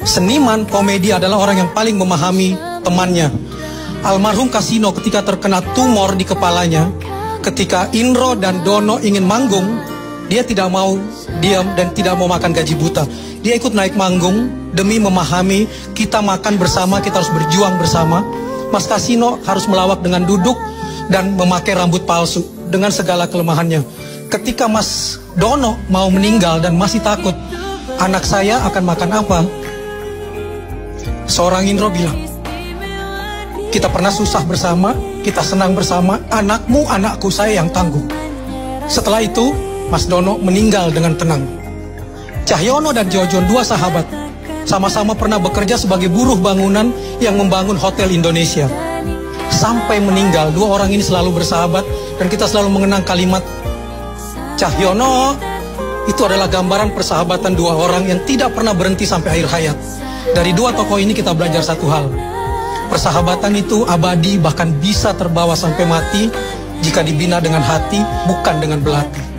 Seniman komedi adalah orang yang paling memahami temannya. Almarhum Kasino ketika terkena tumor di kepalanya, ketika Indro dan Dono ingin manggung, dia tidak mau diam dan tidak mau makan gaji buta. Dia ikut naik manggung demi memahami kita makan bersama, kita harus berjuang bersama. Mas Kasino harus melawak dengan duduk dan memakai rambut palsu dengan segala kelemahannya. Ketika Mas Dono mau meninggal dan masih takut, anak saya akan makan apa? Seorang Indro bilang, kita pernah susah bersama, kita senang bersama, anakmu, anakku, saya yang tangguh. Setelah itu, Mas Dono meninggal dengan tenang. Cahyono dan Jojon, dua sahabat, sama-sama pernah bekerja sebagai buruh bangunan yang membangun Hotel Indonesia. Sampai meninggal, dua orang ini selalu bersahabat dan kita selalu mengenang kalimat Cahyono itu adalah gambaran persahabatan dua orang yang tidak pernah berhenti sampai akhir hayat. Dari dua tokoh ini kita belajar satu hal. Persahabatan itu abadi bahkan bisa terbawa sampai mati jika dibina dengan hati bukan dengan belati.